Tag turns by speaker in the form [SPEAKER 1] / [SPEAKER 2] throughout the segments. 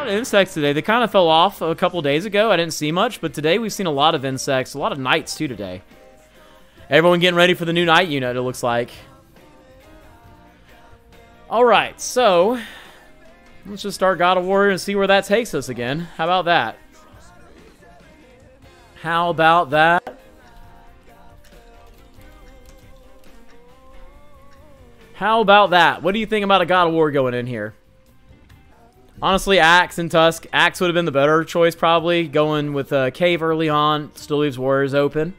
[SPEAKER 1] lot of insects today. They kind of fell off a couple days ago. I didn't see much, but today we've seen a lot of insects. A lot of knights, too, today. Everyone getting ready for the new knight unit, it looks like. Alright, so... Let's just start God of War and see where that takes us again. How about that? How about that? How about that? What do you think about a God of War going in here? Honestly, Axe and Tusk. Axe would have been the better choice, probably. Going with uh, Cave early on still leaves Warriors open.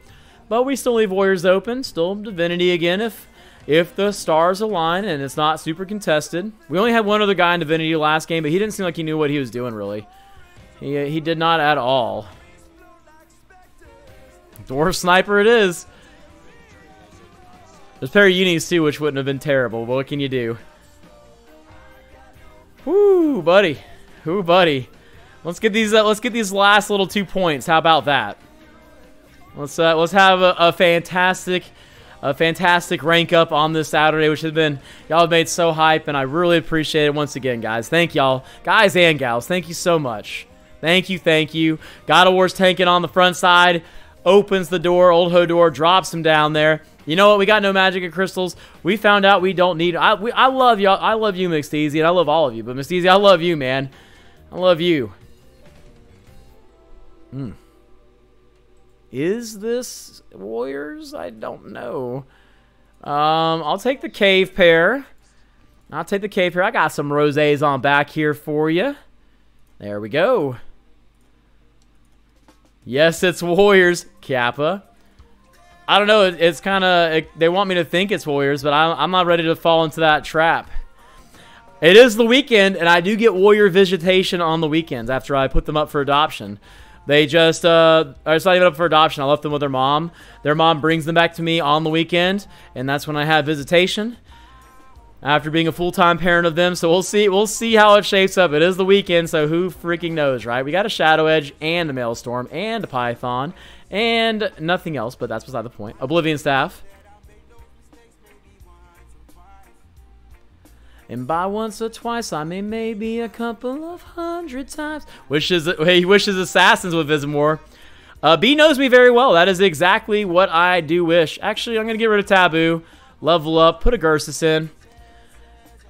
[SPEAKER 1] But we still leave Warriors open. Still Divinity again if if the stars align and it's not super contested. We only had one other guy in Divinity last game, but he didn't seem like he knew what he was doing, really. He, he did not at all. Dwarf Sniper it is. There's pair of unis too, which wouldn't have been terrible, but what can you do? Whoo, buddy. Whoo, buddy. Let's get these. Uh, let's get these last little two points. How about that? Let's uh, let's have a, a, fantastic, a fantastic rank up on this Saturday, which has been y'all made so hype, and I really appreciate it once again, guys. Thank y'all, guys and gals. Thank you so much. Thank you, thank you. God of War's tanking on the front side, opens the door. Old Hodor drops him down there. You know what? We got no magic and crystals. We found out we don't need. I we, I love y'all. I love you, Easy, and I love all of you. But Easy, I love you, man. I love you. Hmm. Is this Warriors? I don't know. Um, I'll take the cave pair. I'll take the cave pair. I got some rosés on back here for you. There we go. Yes, it's Warriors. Kappa. I don't know. It's kind of it, they want me to think it's Warriors, but I, I'm not ready to fall into that trap. It is the weekend, and I do get Warrior visitation on the weekends after I put them up for adoption. They just, uh, it's not even up for adoption. I left them with their mom. Their mom brings them back to me on the weekend, and that's when I have visitation after being a full-time parent of them. So we'll see. We'll see how it shapes up. It is the weekend, so who freaking knows, right? We got a Shadow Edge and a Maelstrom and a Python and nothing else, but that's beside the point. Oblivion Staff. And by once or twice, I mean maybe a couple of hundred times. Wishes he wishes assassins would visit more. Uh, B knows me very well. That is exactly what I do wish. Actually, I'm going to get rid of Taboo. Level up. Put a Gersis in.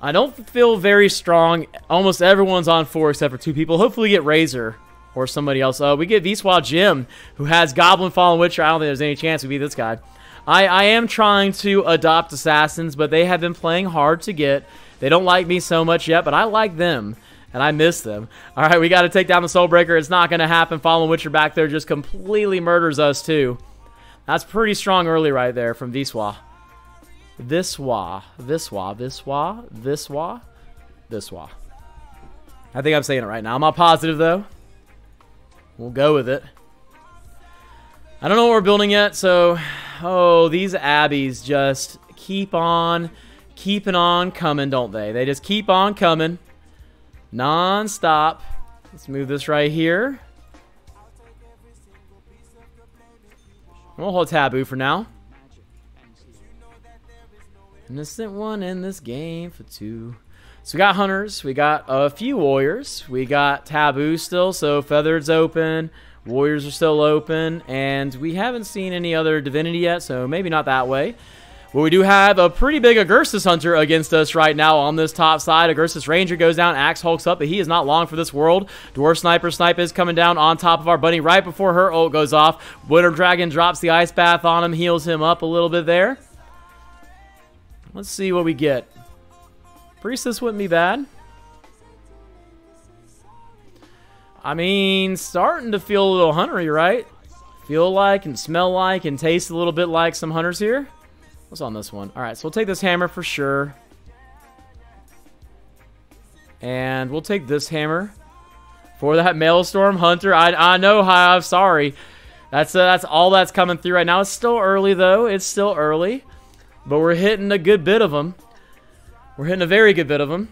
[SPEAKER 1] I don't feel very strong. Almost everyone's on four except for two people. Hopefully get Razor or somebody else. Uh, we get Viswa Jim, who has Goblin Fallen Witcher. I don't think there's any chance we beat this guy. I, I am trying to adopt Assassins, but they have been playing hard to get. They don't like me so much yet, but I like them, and I miss them. All right, we got to take down the Soul Breaker. It's not going to happen. Fallen Witcher back there just completely murders us, too. That's pretty strong early right there from Viswa. Viswa. this Viswa. this Viswa. I think I'm saying it right now. I'm not positive, though. We'll go with it. I don't know what we're building yet, so... Oh, these abbeys just keep on, keeping on coming, don't they? They just keep on coming. Non-stop. Let's move this right here. We'll hold taboo for now. Innocent one in this game for two. So we got hunters, we got a few warriors, we got taboo still, so feathered's open, warriors are still open, and we haven't seen any other divinity yet, so maybe not that way. But we do have a pretty big Agursus Hunter against us right now on this top side. Agursus Ranger goes down, Axe hulks up, but he is not long for this world. Dwarf Sniper Snipe is coming down on top of our bunny right before her ult goes off. Winter Dragon drops the Ice Bath on him, heals him up a little bit there. Let's see what we get. Priestess wouldn't be bad. I mean, starting to feel a little huntery, right? Feel like and smell like and taste a little bit like some hunters here. What's on this one? All right, so we'll take this hammer for sure. And we'll take this hammer for that Maelstrom Hunter. I, I know how I'm sorry. That's, uh, that's all that's coming through right now. It's still early, though. It's still early. But we're hitting a good bit of them. We're hitting a very good bit of them.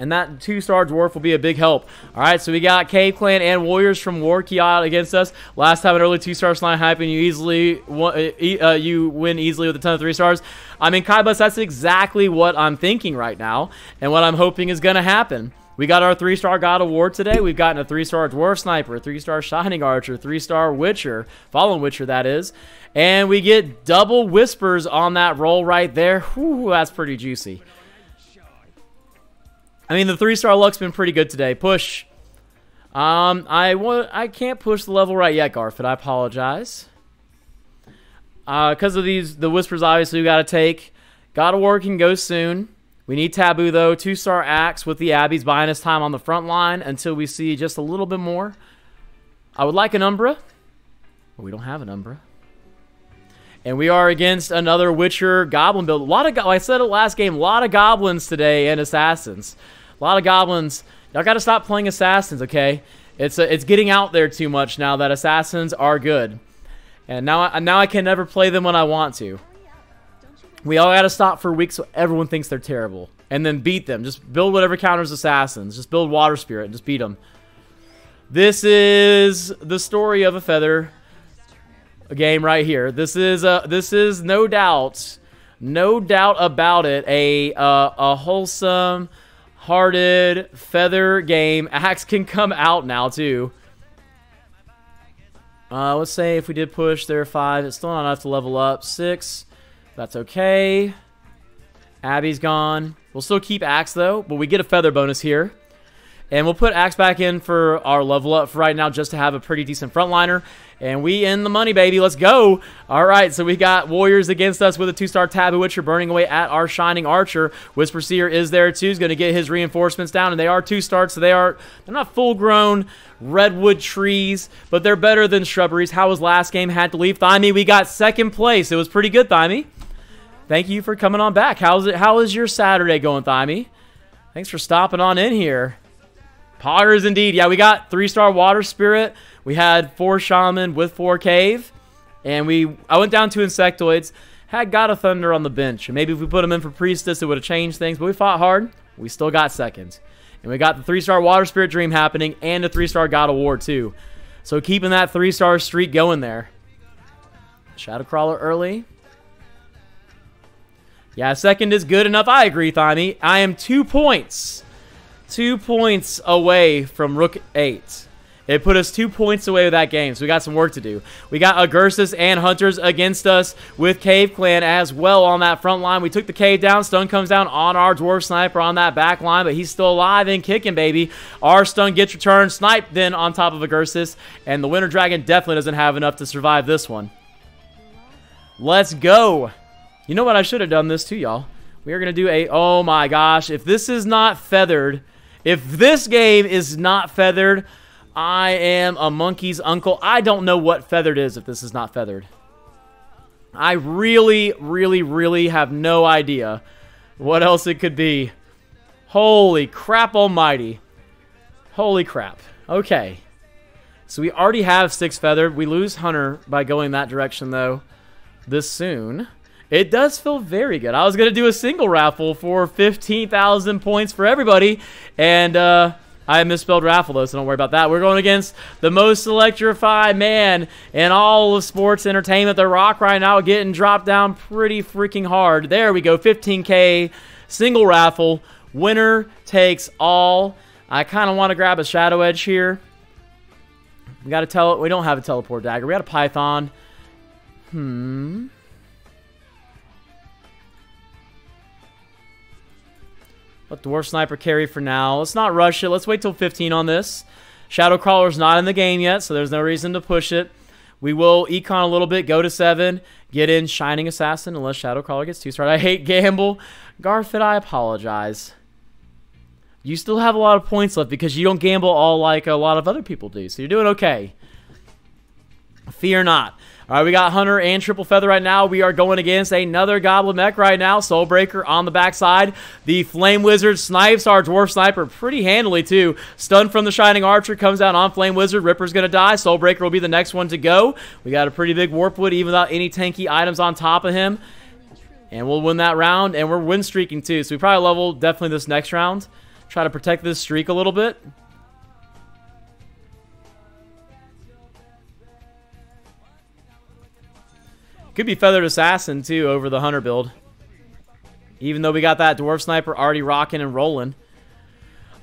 [SPEAKER 1] And that two-star dwarf will be a big help. All right, so we got Cave Clan and Warriors from Warkia against us. Last time an early two-star slime hype, and you easily uh, uh, you win easily with a ton of three stars. I mean, Kaibus, that's exactly what I'm thinking right now, and what I'm hoping is going to happen. We got our three-star God of War today. We've gotten a three-star Dwarf Sniper, three-star Shining Archer, three-star Witcher, Fallen Witcher that is. And we get double Whispers on that roll right there. Whew, that's pretty juicy. I mean, the three-star luck's been pretty good today. Push. Um, I, I can't push the level right yet, Garfit. I apologize. Because uh, of these, the Whispers obviously we got to take. God of War can go soon. We need Taboo, though. Two-star Axe with the Abbeys buying us time on the front line until we see just a little bit more. I would like an Umbra. But we don't have an Umbra. And we are against another Witcher Goblin build. A lot of, I said it last game, a lot of Goblins today and Assassins. A lot of Goblins. Y'all got to stop playing Assassins, okay? It's, a, it's getting out there too much now that Assassins are good. And now, I, now I can never play them when I want to. We all got to stop for a week so everyone thinks they're terrible. And then beat them. Just build whatever counters assassins. Just build Water Spirit and just beat them. This is the story of a feather a game right here. This is a, this is no doubt, no doubt about it, a uh, a wholesome, hearted feather game. Axe can come out now too. Uh, let's say if we did push there five, it's still not enough to level up. Six. That's okay. Abby's gone. We'll still keep Axe, though, but we get a feather bonus here. And we'll put Axe back in for our level up for right now just to have a pretty decent frontliner. And we in the money, baby. Let's go. All right, so we got Warriors against us with a two-star Taboo Witcher burning away at our Shining Archer. Whisper Seer is there, too. He's going to get his reinforcements down, and they are two-stars, so they are they're not full-grown redwood trees, but they're better than shrubberies. How was last game? Had to leave. Thymie, we got second place. It was pretty good, Thymie. Thank you for coming on back. How's it? How is your Saturday going, Thymie? Thanks for stopping on in here. Poggers indeed. Yeah, we got three-star Water Spirit. We had four Shaman with four Cave. And we, I went down to Insectoids. Had God of Thunder on the bench. And maybe if we put him in for Priestess, it would have changed things. But we fought hard. We still got seconds. And we got the three-star Water Spirit Dream happening. And a three-star God of War, too. So keeping that three-star streak going there. Shadow Crawler early. Yeah, second is good enough. I agree, Thymie. I am two points. Two points away from Rook 8. It put us two points away with that game, so we got some work to do. We got Agursus and Hunters against us with Cave Clan as well on that front line. We took the cave down. Stun comes down on our Dwarf Sniper on that back line, but he's still alive and kicking, baby. Our stun gets returned. Snipe then on top of Agursus, and the Winter Dragon definitely doesn't have enough to survive this one. Let's go. You know what? I should have done this too, y'all. We are going to do a... Oh, my gosh. If this is not feathered... If this game is not feathered, I am a monkey's uncle. I don't know what feathered is if this is not feathered. I really, really, really have no idea what else it could be. Holy crap almighty. Holy crap. Okay. So we already have six feathered. We lose Hunter by going that direction, though, this soon. It does feel very good. I was going to do a single raffle for 15,000 points for everybody, and uh, I misspelled raffle, though, so don't worry about that. We're going against the most electrified man in all of sports entertainment, The Rock, right now, getting dropped down pretty freaking hard. There we go, 15K, single raffle. Winner takes all. I kind of want to grab a Shadow Edge here. We got to tell. We don't have a teleport dagger. We got a Python. Hmm. Let Dwarf Sniper carry for now. Let's not rush it. Let's wait till 15 on this. Shadow Crawler's not in the game yet, so there's no reason to push it. We will econ a little bit, go to 7, get in Shining Assassin unless Shadow Crawler gets 2 started. I hate Gamble. Garfit, I apologize. You still have a lot of points left because you don't gamble all like a lot of other people do, so you're doing okay. Fear not. All right, we got Hunter and Triple Feather right now. We are going against another Goblin Mech right now. Soulbreaker on the backside. The Flame Wizard snipes our Dwarf Sniper pretty handily, too. Stun from the Shining Archer comes down on Flame Wizard. Ripper's going to die. Soulbreaker will be the next one to go. We got a pretty big Warpwood, even without any tanky items on top of him. And we'll win that round, and we're win streaking, too. So we probably level definitely this next round. Try to protect this streak a little bit. Could be Feathered Assassin, too, over the Hunter build. Even though we got that Dwarf Sniper already rocking and rolling.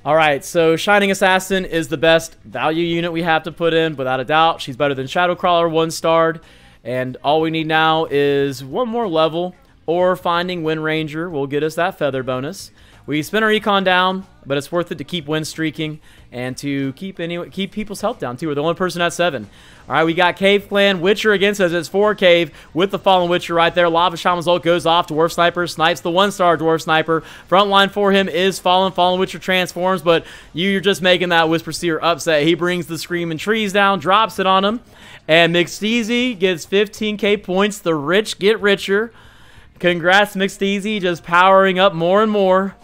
[SPEAKER 1] All right, so Shining Assassin is the best value unit we have to put in, without a doubt. She's better than Shadowcrawler, one starred. And all we need now is one more level, or finding Wind Ranger will get us that feather bonus. We spin our econ down, but it's worth it to keep win streaking and to keep any keep people's health down too. We're the only person at seven. All right, we got Cave Clan Witcher against us. It's four Cave with the Fallen Witcher right there. Lava Shaman's ult goes off. Dwarf Sniper snipes the one star Dwarf Sniper. Front line for him is Fallen. Fallen Witcher transforms, but you're just making that Whisper Seer upset. He brings the Screaming Trees down, drops it on him, and McSteezy gets 15k points. The rich get richer. Congrats, McSteezy, just powering up more and more.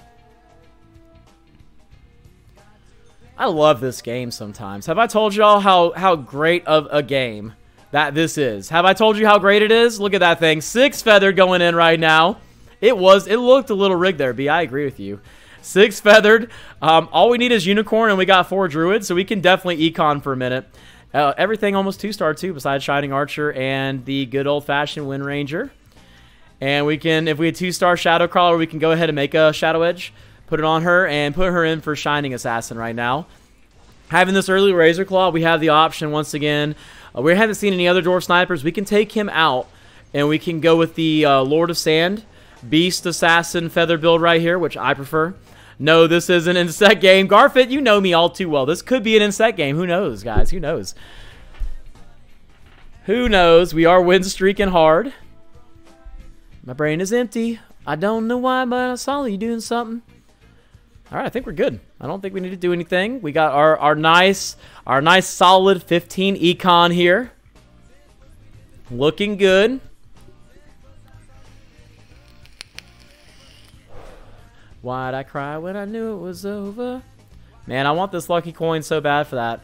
[SPEAKER 1] I love this game sometimes. Have I told y'all how, how great of a game that this is? Have I told you how great it is? Look at that thing. Six feathered going in right now. It was, it looked a little rigged there, B. I agree with you. Six feathered. Um, all we need is unicorn, and we got four druids, so we can definitely econ for a minute. Uh, everything almost two star too, besides Shining Archer and the good old fashioned Wind Ranger. And we can, if we had two star Shadow Crawler, we can go ahead and make a Shadow Edge put it on her, and put her in for Shining Assassin right now. Having this early Razor Claw, we have the option once again. Uh, we haven't seen any other Dwarf Snipers. We can take him out, and we can go with the uh, Lord of Sand, Beast Assassin Feather build right here, which I prefer. No, this is an insect game. Garfit, you know me all too well. This could be an insect game. Who knows, guys? Who knows? Who knows? We are win streaking hard. My brain is empty. I don't know why, but I saw you doing something. All right, I think we're good. I don't think we need to do anything. We got our, our nice, our nice solid 15 econ here. Looking good. Why'd I cry when I knew it was over? Man, I want this lucky coin so bad for that.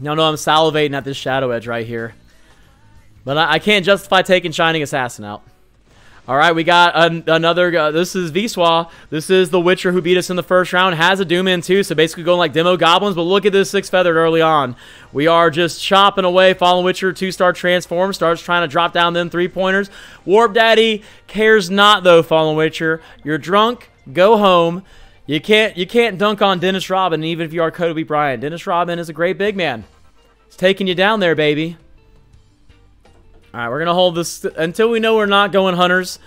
[SPEAKER 1] No, no, I'm salivating at this Shadow Edge right here. But I, I can't justify taking Shining Assassin out. All right, we got an, another. Uh, this is Viswa. This is the Witcher who beat us in the first round. Has a Doom in too, so basically going like demo goblins. But look at this six feathered early on. We are just chopping away. Fallen Witcher two star transform starts trying to drop down them three pointers. Warp Daddy cares not though. Fallen Witcher, you're drunk. Go home. You can't you can't dunk on Dennis Rodman even if you are Kobe Bryant. Dennis Rodman is a great big man. He's taking you down there, baby. All right, we're going to hold this until we know we're not going hunters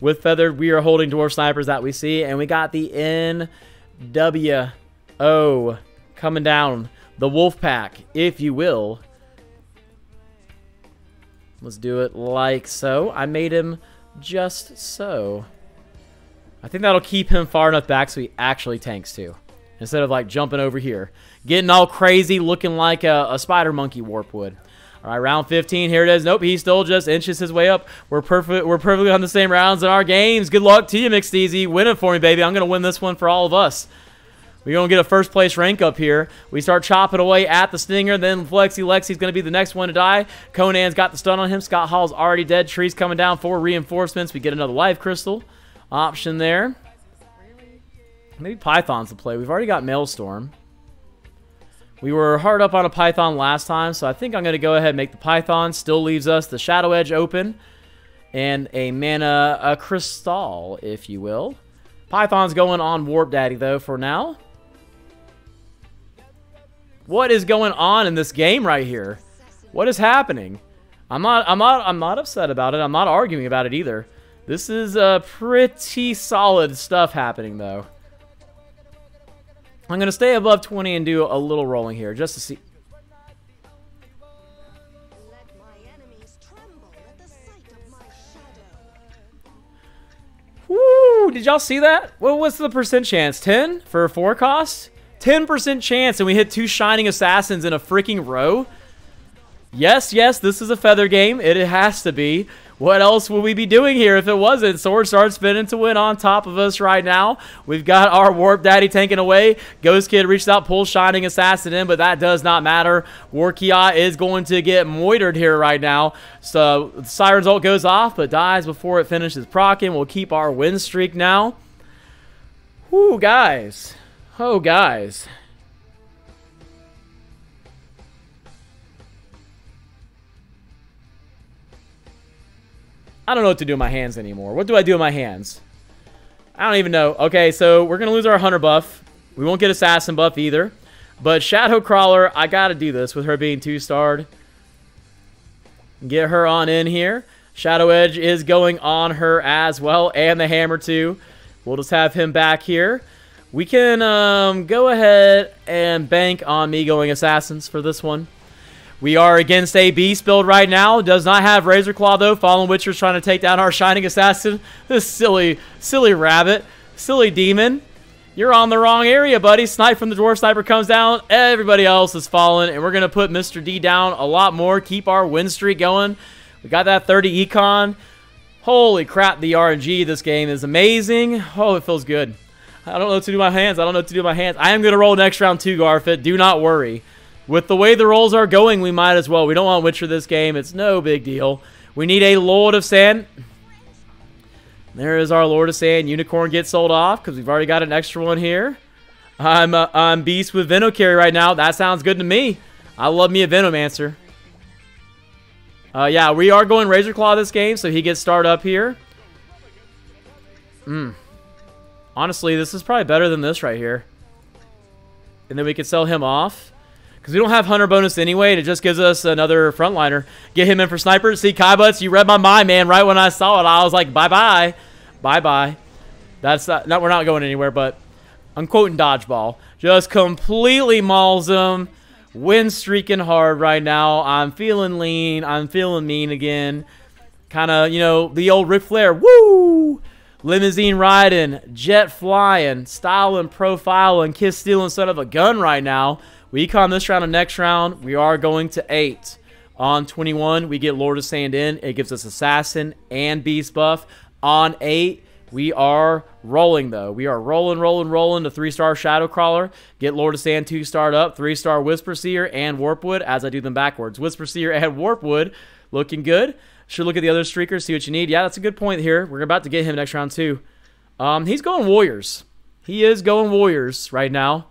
[SPEAKER 1] with feathered. We are holding dwarf snipers that we see. And we got the NWO coming down. The wolf pack, if you will. Let's do it like so. I made him just so. I think that'll keep him far enough back so he actually tanks too. Instead of like jumping over here. Getting all crazy looking like a, a spider monkey warp would. All right, round 15. Here it is. Nope, he still just inches his way up. We're perfect. We're perfectly on the same rounds in our games. Good luck to you, Mixed. Win it for me, baby. I'm gonna win this one for all of us. We're gonna get a first place rank up here. We start chopping away at the Stinger. Then Flexi Lexi's gonna be the next one to die. Conan's got the stun on him. Scott Hall's already dead. Trees coming down for reinforcements. We get another life crystal option there. Maybe Python's the play. We've already got Maelstrom. We were hard up on a Python last time, so I think I'm going to go ahead and make the Python. Still leaves us the Shadow Edge open and a Mana a Crystal, if you will. Python's going on Warp Daddy, though, for now. What is going on in this game right here? What is happening? I'm not I'm not I'm not upset about it. I'm not arguing about it either. This is uh, pretty solid stuff happening though. I'm going to stay above 20 and do a little rolling here just to see. Woo! Did y'all see that? What was the percent chance? 10 for a 4 cost? 10% chance and we hit two Shining Assassins in a freaking row? Yes, yes, this is a feather game. It has to be. What else would we be doing here if it wasn't? Sword starts spinning to win on top of us right now. We've got our Warp Daddy tanking away. Ghost Kid reached out, pulls Shining Assassin in, but that does not matter. Warkia is going to get moitered here right now. So Siren's ult goes off, but dies before it finishes procking. We'll keep our win streak now. Whoo, guys. Oh, guys. I don't know what to do with my hands anymore. What do I do with my hands? I don't even know. Okay, so we're going to lose our Hunter buff. We won't get Assassin buff either. But Shadow Crawler, I got to do this with her being two-starred. Get her on in here. Shadow Edge is going on her as well, and the Hammer too. We'll just have him back here. We can um, go ahead and bank on me going Assassins for this one. We are against a Beast build right now. Does not have Razor Claw, though. Fallen Witcher's trying to take down our Shining Assassin. This silly, silly rabbit. Silly demon. You're on the wrong area, buddy. Snipe from the Dwarf Sniper comes down. Everybody else is falling, and we're going to put Mr. D down a lot more. Keep our win streak going. We got that 30 econ. Holy crap, the RNG this game is amazing. Oh, it feels good. I don't know what to do my hands. I don't know what to do my hands. I am going to roll next round too, Garfit. Do not worry. With the way the rolls are going, we might as well. We don't want Witcher this game. It's no big deal. We need a Lord of Sand. There is our Lord of Sand. Unicorn gets sold off because we've already got an extra one here. I'm, uh, I'm Beast with Venocarry right now. That sounds good to me. I love me a Venomancer. Uh, yeah, we are going Razor Claw this game, so he gets started up here. Hmm. Honestly, this is probably better than this right here. And then we could sell him off. Because we don't have Hunter bonus anyway. It just gives us another frontliner. Get him in for Sniper. See, Kaibuts, you read my mind, man. Right when I saw it, I was like, bye-bye. Bye-bye. That's not, no, we're not going anywhere, but I'm quoting Dodgeball. Just completely mauls him. Win streaking hard right now. I'm feeling lean. I'm feeling mean again. Kind of, you know, the old Ric Flair. Woo! Limousine riding, jet flying, styling, profiling, kiss stealing son of a gun right now. We econ this round and next round. We are going to 8. On 21, we get Lord of Sand in. It gives us Assassin and Beast buff. On 8, we are rolling, though. We are rolling, rolling, rolling to 3-star Shadow Crawler. Get Lord of Sand 2-starred up. 3-star Whisper Seer and Warpwood as I do them backwards. Whisper Seer and Warpwood looking good. Should look at the other streakers, see what you need. Yeah, that's a good point here. We're about to get him next round, too. Um, he's going Warriors. He is going Warriors right now.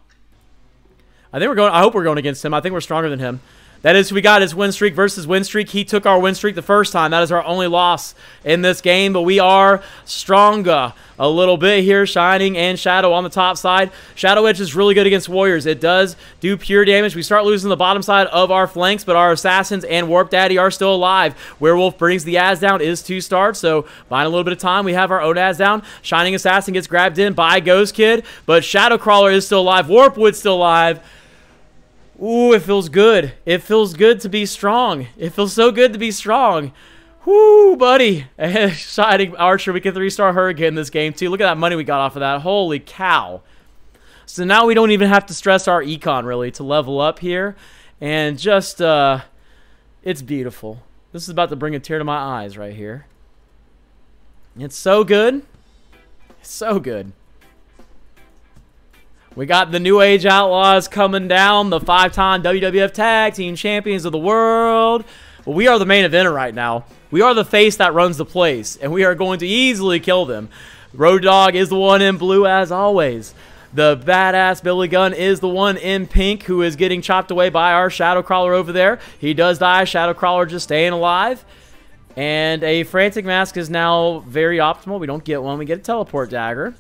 [SPEAKER 1] I think we're going. I hope we're going against him. I think we're stronger than him. That is, we got his win streak versus win streak. He took our win streak the first time. That is our only loss in this game, but we are stronger a little bit here. Shining and Shadow on the top side. Shadow Edge is really good against Warriors. It does do pure damage. We start losing the bottom side of our flanks, but our Assassins and Warp Daddy are still alive. Werewolf brings the Az down, is two stars, so buying a little bit of time, we have our own Az down. Shining Assassin gets grabbed in by Ghost Kid, but Shadow Crawler is still alive. Warpwood's still alive. Ooh, it feels good. It feels good to be strong. It feels so good to be strong. Whoo, buddy. Shining Archer, we can three-star her again in this game, too. Look at that money we got off of that. Holy cow. So now we don't even have to stress our econ, really, to level up here. And just, uh, it's beautiful. This is about to bring a tear to my eyes right here. It's so good. It's so good. We got the New Age Outlaws coming down, the five-time WWF Tag Team Champions of the World. We are the main eventer right now. We are the face that runs the place, and we are going to easily kill them. Road Dog is the one in blue as always. The badass Billy Gunn is the one in pink who is getting chopped away by our Shadow Crawler over there. He does die. Shadow Crawler just staying alive. And a Frantic Mask is now very optimal. We don't get one. We get a Teleport Dagger.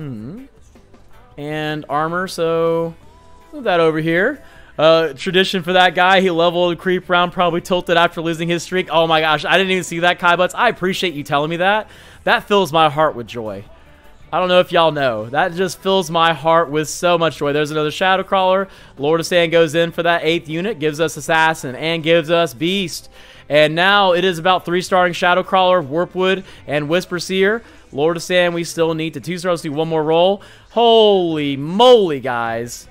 [SPEAKER 1] Hmm. And armor, so move that over here. Uh, tradition for that guy. He leveled creep round, probably tilted after losing his streak. Oh my gosh, I didn't even see that, Kai Butts. I appreciate you telling me that. That fills my heart with joy. I don't know if y'all know. That just fills my heart with so much joy. There's another Shadow Crawler. Lord of Sand goes in for that eighth unit, gives us Assassin, and gives us Beast. And now it is about three-starring Shadow Crawler, Warpwood, and Whisper Seer. Lord of Sand, we still need to two stars do one more roll. Holy moly, guys.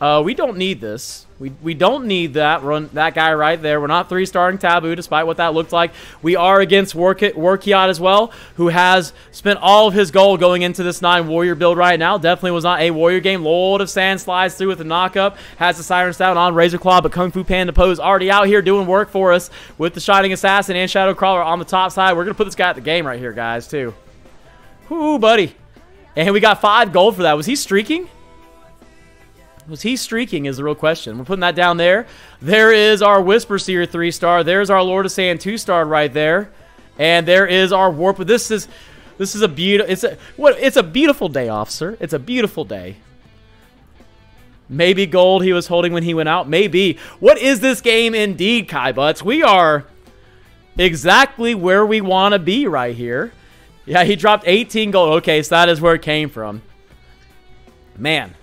[SPEAKER 1] Uh, we don't need this. We, we don't need that run that guy right there. We're not three-starring Taboo, despite what that looked like. We are against Warkiot as well, who has spent all of his gold going into this 9 Warrior build right now. Definitely was not a Warrior game. Lord of Sand slides through with the knockup. Has the Siren's down on Razor Claw, but Kung Fu Panda Pose already out here doing work for us with the Shining Assassin and Shadow Crawler on the top side. We're going to put this guy at the game right here, guys, too. Whoo, buddy. And we got five gold for that. Was he streaking? Was he streaking is the real question. We're putting that down there. There is our Whisper Seer 3-star. There's our Lord of Sand 2-star right there. And there is our Warp. This is... This is a beautiful. It's a what? It's a beautiful day, officer. It's a beautiful day. Maybe gold he was holding when he went out. Maybe. What is this game indeed, Kai Butts? We are exactly where we want to be right here. Yeah, he dropped 18 gold. Okay, so that is where it came from. Man,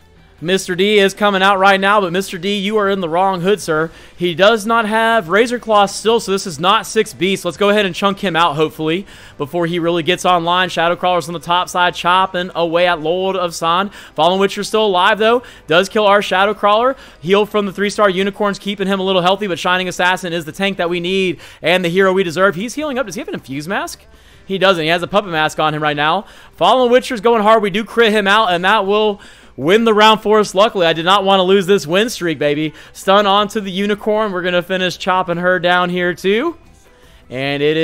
[SPEAKER 1] Mr. D is coming out right now, but Mr. D, you are in the wrong hood, sir. He does not have Razor Claw still, so this is not 6 Beast. Let's go ahead and chunk him out, hopefully, before he really gets online. Shadow Crawler's on the top side, chopping away at Lord of San. Fallen Witcher still alive, though. Does kill our Shadow Crawler. Heal from the 3-star Unicorns, keeping him a little healthy, but Shining Assassin is the tank that we need and the hero we deserve. He's healing up. Does he have an Infuse Mask? He doesn't. He has a Puppet Mask on him right now. Fallen Witcher's going hard. We do crit him out, and that will win the round for us. Luckily, I did not want to lose this win streak, baby. Stun onto the Unicorn. We're going to finish chopping her down here, too. And it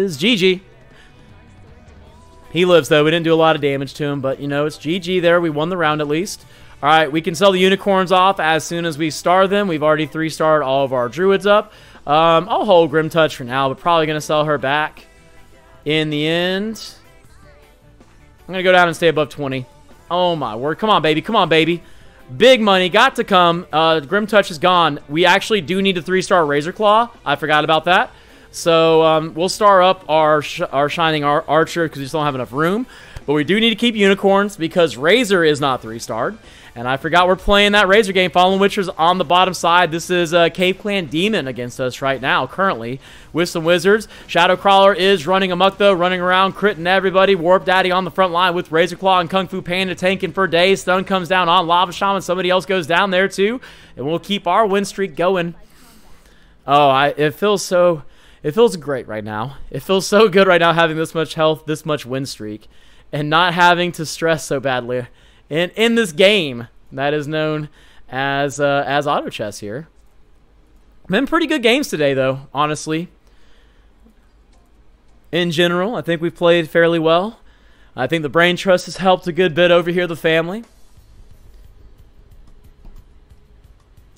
[SPEAKER 1] is GG. He lives, though. We didn't do a lot of damage to him, but, you know, it's GG there. We won the round at least. All right, we can sell the unicorns off as soon as we star them. We've already three-starred all of our druids up. Um, I'll hold Grim Touch for now, but probably going to sell her back in the end. I'm going to go down and stay above 20. Oh, my word. Come on, baby. Come on, baby. Big money. Got to come. Uh, Grim Touch is gone. We actually do need a three-star Razor Claw. I forgot about that. So um, we'll star up our, sh our Shining Ar Archer because we just don't have enough room. But we do need to keep Unicorns because Razor is not three-starred. And I forgot we're playing that Razor game. Fallen Witcher's on the bottom side. This is a uh, Cave Clan Demon against us right now, currently, with some Wizards. Shadow Crawler is running amok, though, running around, critting everybody. Warp Daddy on the front line with Razor Claw and Kung Fu Panda tanking for days. Stun comes down on Lava Shaman. Somebody else goes down there, too. And we'll keep our win streak going. Oh, I, it feels so... It feels great right now. It feels so good right now having this much health, this much win streak, and not having to stress so badly in in this game that is known as uh, as auto chess here. Been pretty good games today, though. Honestly, in general, I think we've played fairly well. I think the brain trust has helped a good bit over here. The family.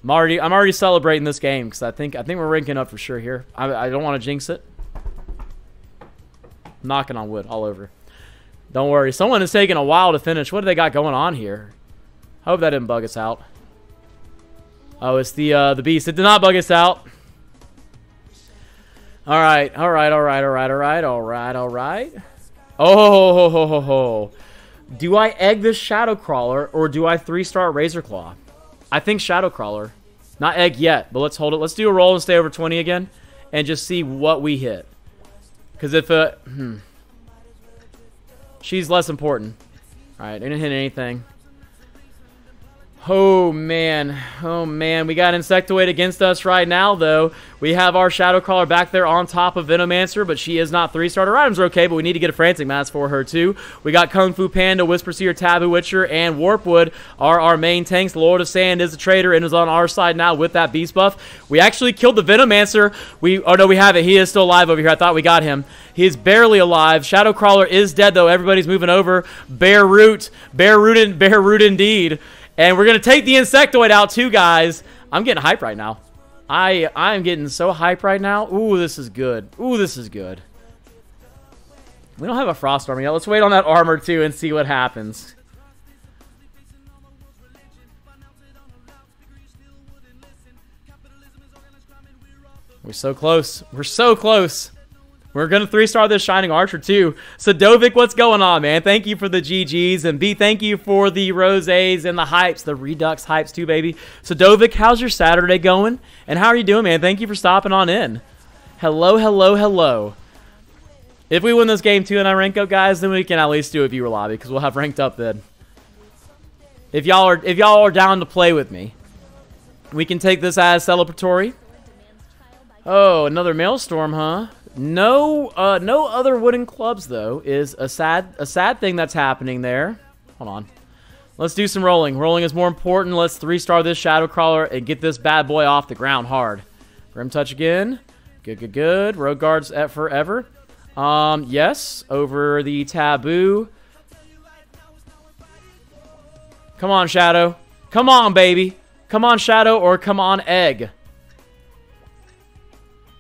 [SPEAKER 1] I'm already I'm already celebrating this game because I think I think we're ranking up for sure here. I, I don't want to jinx it. Knocking on wood all over. Don't worry. Someone is taking a while to finish. What do they got going on here? I Hope that didn't bug us out. Oh, it's the uh, the beast. It did not bug us out. All right, all right, all right, all right, all right, all right, all right. Oh, ho, ho, ho, do I egg this Shadow Crawler or do I three-star Razor Claw? I think Shadow Crawler. Not egg yet, but let's hold it. Let's do a roll and stay over 20 again and just see what we hit. Because if, uh, hmm. She's less important. Alright, didn't hit anything. Oh, man. Oh, man. We got Insectoid against us right now, though. We have our Shadow Crawler back there on top of Venomancer, but she is not three-star. Her items are okay, but we need to get a Frantic Mask for her, too. We got Kung Fu Panda, Whisper Seer, Taboo Witcher, and Warpwood are our main tanks. Lord of Sand is a traitor and is on our side now with that Beast buff. We actually killed the Venomancer. We, oh, no, we have it. He is still alive over here. I thought we got him. He is barely alive. Shadow Crawler is dead, though. Everybody's moving over. Bear Root. Bear Root, in, Bear Root indeed. And we're going to take the Insectoid out too, guys. I'm getting hype right now. I I'm getting so hype right now. Ooh, this is good. Ooh, this is good. We don't have a Frost Armor yet. Let's wait on that armor, too, and see what happens. We're so close. We're so close. We're going to three-star this Shining Archer, too. Sadovic, what's going on, man? Thank you for the GGs. And B, thank you for the roses and the hypes, the Redux hypes, too, baby. Sadovic, how's your Saturday going? And how are you doing, man? Thank you for stopping on in. Hello, hello, hello. If we win this game, too, and I rank up, guys, then we can at least do a viewer lobby, because we'll have ranked up then. If y'all are if y'all are down to play with me, we can take this as celebratory. Oh, another maelstrom, huh? No, uh, no other wooden clubs though is a sad, a sad thing that's happening there. Hold on. Let's do some rolling. Rolling is more important. Let's three-star this Shadow Crawler and get this bad boy off the ground hard. Grim Touch again. Good, good, good. Road Guards at forever. Um, yes, over the Taboo. Come on, Shadow. Come on, baby. Come on, Shadow, or come on, Egg.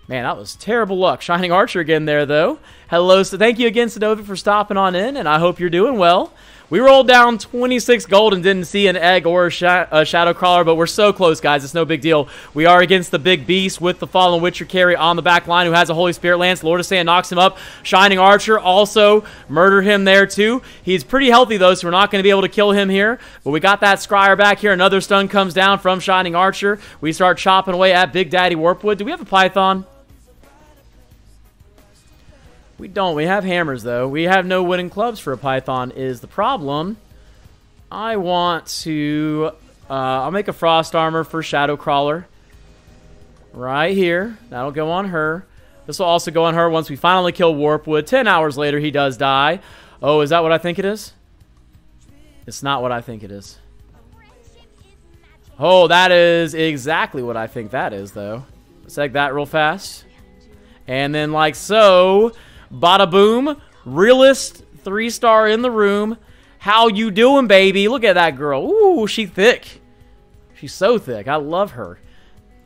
[SPEAKER 1] Man, that was terrible luck. Shining Archer again there, though. Hello, so thank you again, Sadovic, for stopping on in, and I hope you're doing well. We rolled down 26 gold and didn't see an egg or a, sh a, shadow crawler, but we're so close, guys. It's no big deal. We are against the big beast with the fallen Witcher carry on the back line who has a Holy Spirit Lance. Lord of Sand knocks him up. Shining Archer also murdered him there, too. He's pretty healthy, though, so we're not going to be able to kill him here. But we got that Scryer back here. Another stun comes down from Shining Archer. We start chopping away at Big Daddy Warpwood. Do we have a Python? We don't. We have hammers, though. We have no wooden clubs for a python is the problem. I want to... Uh, I'll make a frost armor for Shadow Crawler. Right here. That'll go on her. This will also go on her once we finally kill Warpwood. Ten hours later, he does die. Oh, is that what I think it is? It's not what I think it is. Oh, that is exactly what I think that is, though. Let's take that real fast. And then like so, Bada boom. Realist three star in the room. How you doing, baby? Look at that girl. Ooh, she thick. She's so thick. I love her.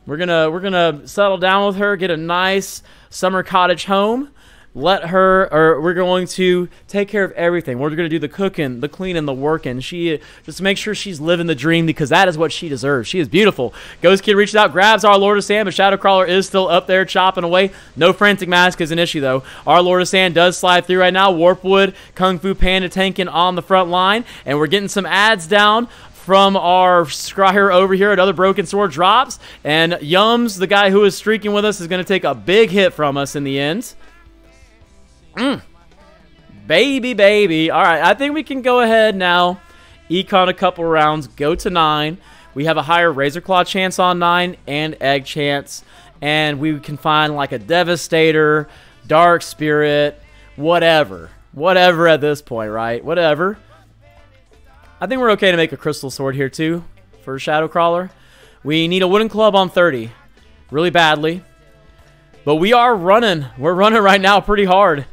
[SPEAKER 1] We're gonna we're gonna settle down with her, get a nice summer cottage home let her or we're going to take care of everything. We're going to do the cooking the cleaning the working. She just make sure she's living the dream because that is what she deserves. She is beautiful. Ghost kid reaches out grabs our lord of sand. But shadow crawler is still up there chopping away. No frantic mask is an issue though. Our lord of sand does slide through right now. Warpwood kung fu panda tanking on the front line. And we're getting some ads down from our scryer over here. Another broken sword drops. And Yums, the guy who is streaking with us, is going to take a big hit from us in the end. Mm. Baby, baby. All right, I think we can go ahead now. Econ a couple rounds, go to 9. We have a higher Razor Claw chance on 9 and Egg chance. And we can find like a Devastator, Dark Spirit, whatever. Whatever at this point, right? Whatever. I think we're okay to make a Crystal Sword here too for Shadow Crawler. We need a Wooden Club on 30 really badly. But we are running. We're running right now pretty hard.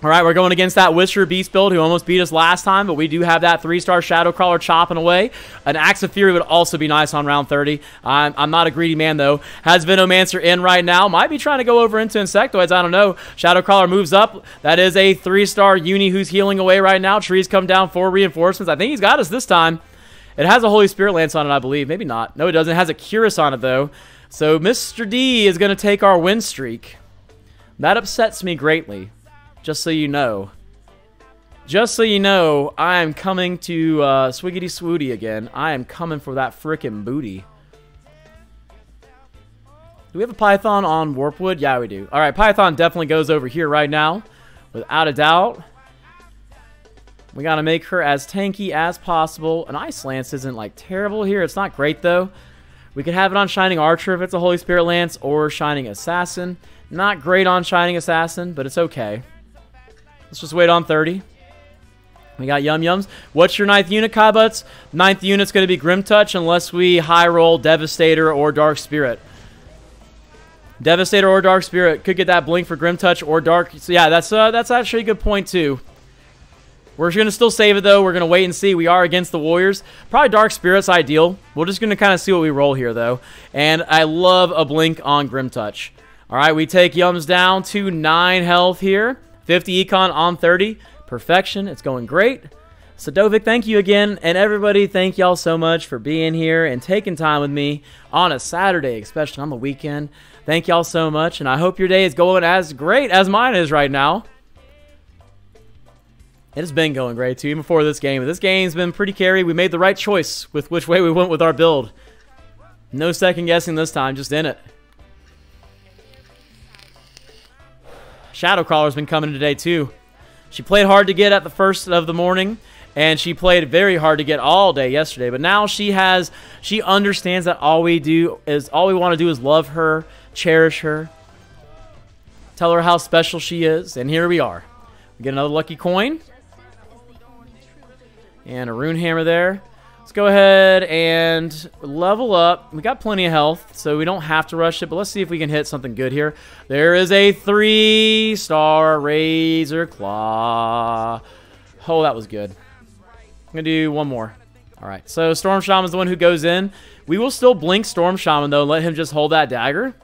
[SPEAKER 1] All right, we're going against that Witcher Beast build who almost beat us last time, but we do have that three-star Shadow Crawler chopping away. An Axe of Fury would also be nice on round 30. I'm, I'm not a greedy man, though. Has Venomancer in right now. Might be trying to go over into Insectoids. I don't know. Shadow Crawler moves up. That is a three-star Uni who's healing away right now. Trees come down for reinforcements. I think he's got us this time. It has a Holy Spirit Lance on it, I believe. Maybe not. No, it doesn't. It has a Cuirass on it, though. So Mr. D is going to take our win streak. That upsets me greatly. Just so you know. Just so you know, I am coming to uh, Swiggity Swooty again. I am coming for that frickin' booty. Do we have a Python on Warpwood? Yeah, we do. Alright, Python definitely goes over here right now. Without a doubt. We gotta make her as tanky as possible. An Ice Lance isn't, like, terrible here. It's not great, though. We could have it on Shining Archer if it's a Holy Spirit Lance, or Shining Assassin. Not great on Shining Assassin, but it's okay. Let's just wait on 30. We got Yum Yums. What's your ninth unit, Kabuts? Ninth unit's going to be Grim Touch unless we high roll Devastator or Dark Spirit. Devastator or Dark Spirit. Could get that Blink for Grim Touch or Dark. So yeah, that's uh, that's actually a good point too. We're going to still save it though. We're going to wait and see. We are against the Warriors. Probably Dark Spirit's ideal. We're just going to kind of see what we roll here though. And I love a Blink on Grim Touch. All right, we take Yums down to 9 health here. 50 econ on 30. Perfection. It's going great. Sadovic, thank you again. And everybody, thank y'all so much for being here and taking time with me on a Saturday, especially on the weekend. Thank y'all so much. And I hope your day is going as great as mine is right now. It has been going great too, even before this game. This game's been pretty carry. We made the right choice with which way we went with our build. No second guessing this time, just in it. Shadowcrawler's been coming today too. She played hard to get at the first of the morning, and she played very hard to get all day yesterday. But now she has, she understands that all we do is, all we want to do is love her, cherish her, tell her how special she is, and here we are. We get another lucky coin. And a rune hammer there. Go ahead and level up. We got plenty of health, so we don't have to rush it, but let's see if we can hit something good here. There is a three-star Razor Claw. Oh, that was good. I'm going to do one more. All right, so Storm Shaman is the one who goes in. We will still blink Storm Shaman, though, let him just hold that dagger.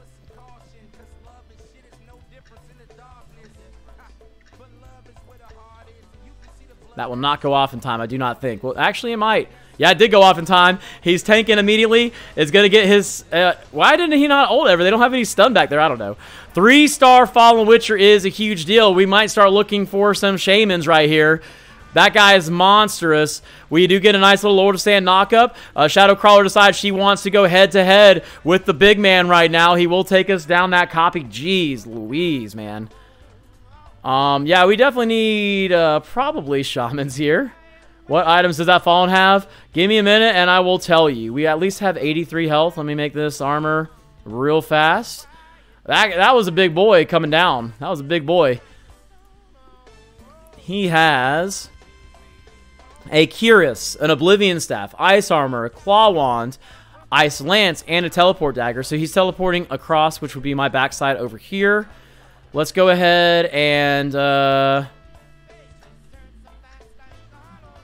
[SPEAKER 1] That will not go off in time, I do not think. Well, actually, it might. Yeah, it did go off in time. He's tanking immediately. Is going to get his... Uh, why didn't he not ult ever? They don't have any stun back there. I don't know. Three-star Fallen Witcher is a huge deal. We might start looking for some Shamans right here. That guy is monstrous. We do get a nice little Lord of Sand knockup. Uh, Shadow Crawler decides she wants to go head-to-head -head with the big man right now. He will take us down that copy. Jeez Louise, man. Um, yeah, we definitely need uh, probably Shamans here. What items does that Fallen have? Give me a minute and I will tell you. We at least have 83 health. Let me make this armor real fast. That, that was a big boy coming down. That was a big boy. He has a Cuirass, an Oblivion Staff, Ice Armor, Claw Wand, Ice Lance, and a Teleport Dagger. So he's teleporting across, which would be my backside over here. Let's go ahead and... Uh,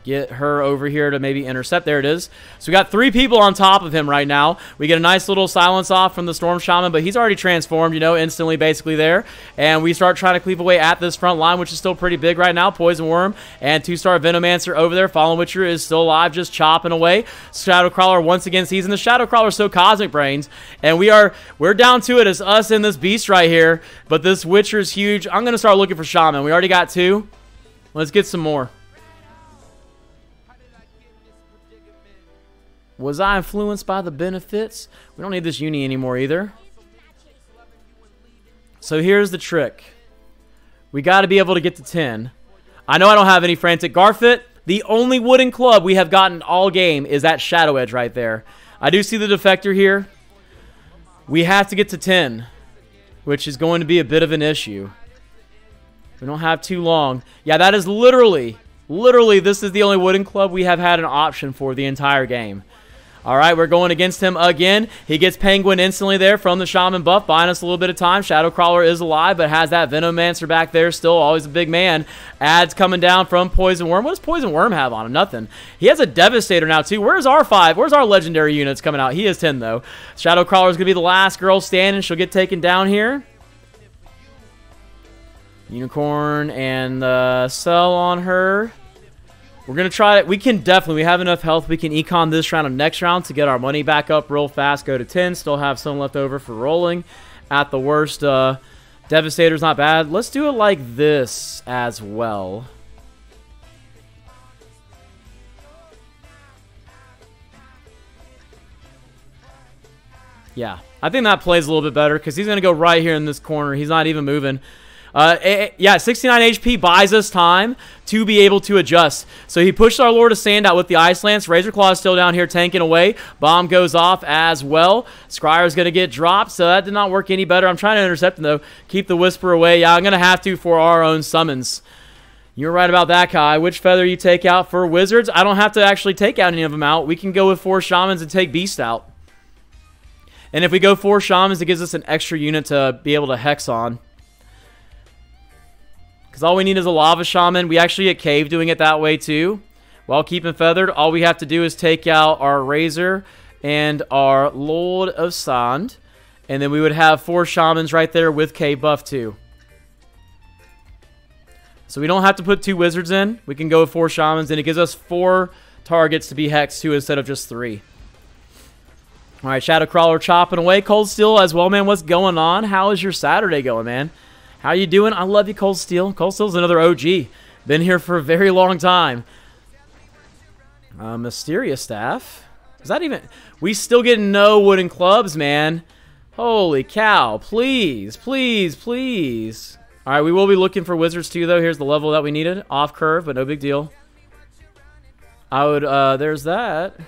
[SPEAKER 1] get her over here to maybe intercept. There it is. So we got three people on top of him right now. We get a nice little silence off from the Storm Shaman, but he's already transformed, you know, instantly basically there. And we start trying to cleave away at this front line, which is still pretty big right now. Poison Worm and two-star Venomancer over there. Fallen Witcher is still alive, just chopping away. Shadow Crawler once again seizing the Shadow Crawler so Cosmic Brains. And we are, we're down to it. It's us and this beast right here. But this Witcher is huge. I'm going to start looking for Shaman. We already got two. Let's get some more. Was I influenced by the benefits? We don't need this uni anymore either. So here's the trick. We got to be able to get to 10. I know I don't have any frantic Garfit. The only wooden club we have gotten all game is that Shadow Edge right there. I do see the defector here. We have to get to 10, which is going to be a bit of an issue. We don't have too long. Yeah, that is literally, literally, this is the only wooden club we have had an option for the entire game. All right, we're going against him again. He gets Penguin instantly there from the Shaman buff, buying us a little bit of time. Shadowcrawler is alive, but has that Venomancer back there still. Always a big man. Ads coming down from Poison Worm. What does Poison Worm have on him? Nothing. He has a Devastator now, too. Where's our 5? Where's our legendary units coming out? He is 10, though. Shadowcrawler is going to be the last girl standing. She'll get taken down here. Unicorn and the cell on her. We're going to try it. We can definitely, we have enough health. We can econ this round and next round to get our money back up real fast. Go to 10. Still have some left over for rolling. At the worst, uh, Devastator's not bad. Let's do it like this as well. Yeah, I think that plays a little bit better because he's going to go right here in this corner. He's not even moving. Uh, eh, eh, yeah, 69 HP buys us time to be able to adjust. So he pushed our Lord of Sand out with the Ice Lance. Razor Claw is still down here tanking away. Bomb goes off as well. Scryer's going to get dropped, so that did not work any better. I'm trying to intercept him, though. Keep the Whisper away. Yeah, I'm going to have to for our own summons. You're right about that, Kai. Which feather you take out for Wizards? I don't have to actually take out any of them out. We can go with four Shamans and take Beast out. And if we go four Shamans, it gives us an extra unit to be able to Hex on. Because all we need is a Lava Shaman. We actually get Cave doing it that way too. While keeping Feathered, all we have to do is take out our Razor and our Lord of Sand. And then we would have four Shamans right there with Cave buff too. So we don't have to put two Wizards in. We can go with four Shamans, and it gives us four targets to be Hexed to instead of just three. All right, Shadow Crawler chopping away. Cold Steel as well, man. What's going on? How is your Saturday going, man? How you doing? I love you, Cold Steel. Cold Steel's another OG. Been here for a very long time. Uh, Mysterious Staff. Is that even... We still get no wooden clubs, man. Holy cow. Please, please, please. All right, we will be looking for wizards too, though. Here's the level that we needed. Off curve, but no big deal. I would... Uh, there's that.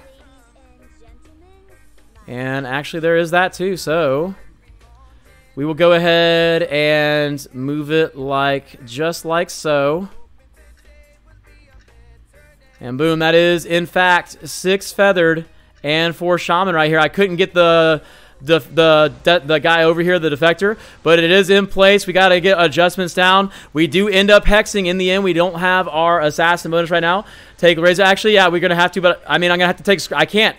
[SPEAKER 1] And actually, there is that too, so... We will go ahead and move it like just like so. And boom, that is in fact six feathered and four shaman right here. I couldn't get the the the the guy over here, the defector, but it is in place. We got to get adjustments down. We do end up hexing in the end. We don't have our assassin bonus right now. Take razor. Actually, yeah, we're gonna have to, but I mean, I'm gonna have to take. I can't.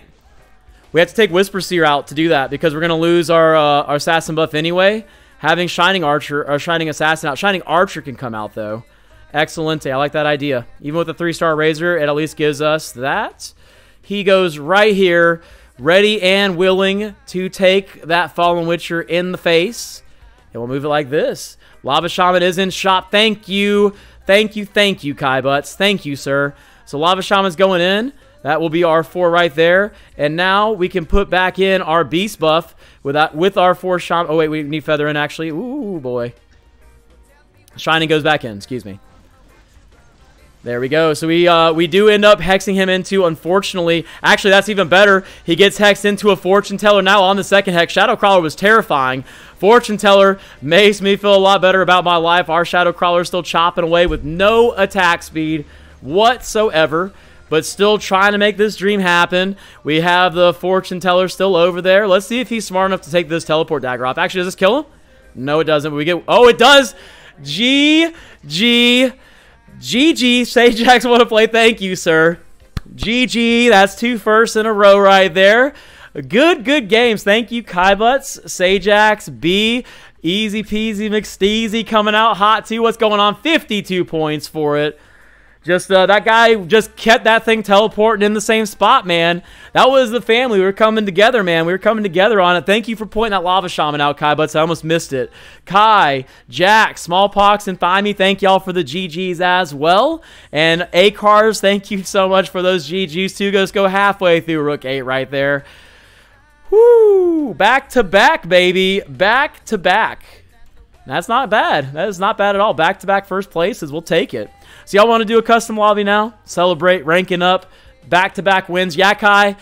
[SPEAKER 1] We have to take Whisper Seer out to do that because we're going to lose our, uh, our Assassin buff anyway. Having Shining Archer, or Shining Assassin out. Shining Archer can come out, though. Excellent. I like that idea. Even with the three-star Razor, it at least gives us that. He goes right here, ready and willing to take that Fallen Witcher in the face. And we'll move it like this. Lava Shaman is in shop. Thank you. Thank you. Thank you, Kai Butts. Thank you, sir. So Lava Shaman's going in. That will be our four right there. And now we can put back in our beast buff with, that, with our four shaman. Oh, wait, we need feather in, actually. Ooh, boy. Shining goes back in. Excuse me. There we go. So we uh, we do end up hexing him into, unfortunately. Actually, that's even better. He gets hexed into a fortune teller now on the second hex. Shadow Crawler was terrifying. Fortune teller makes me feel a lot better about my life. Our Shadow Crawler is still chopping away with no attack speed whatsoever. But still trying to make this dream happen. We have the fortune teller still over there. Let's see if he's smart enough to take this teleport dagger off. Actually, does this kill him? No, it doesn't. But we get. Oh, it does. G G G GG, Sajax want to play. Thank you, sir. GG, that's two firsts in a row right there. Good, good games. Thank you, Kybutts, Sajax, B, Easy Peasy McSteezy coming out hot too. What's going on? 52 points for it. Just uh, that guy just kept that thing teleporting in the same spot, man. That was the family. We were coming together, man. We were coming together on it. Thank you for pointing that lava shaman out, Kai Butts. I almost missed it. Kai, Jack, Smallpox, and Thymie, thank y'all for the GGs as well. And A-Cars, thank you so much for those GGs too. Let's go halfway through Rook 8 right there. Whoo! Back to back, baby. Back to back. That's not bad. That is not bad at all. Back to back first places. We'll take it. So y'all want to do a custom lobby now? Celebrate ranking up, back-to-back -back wins. Yakai,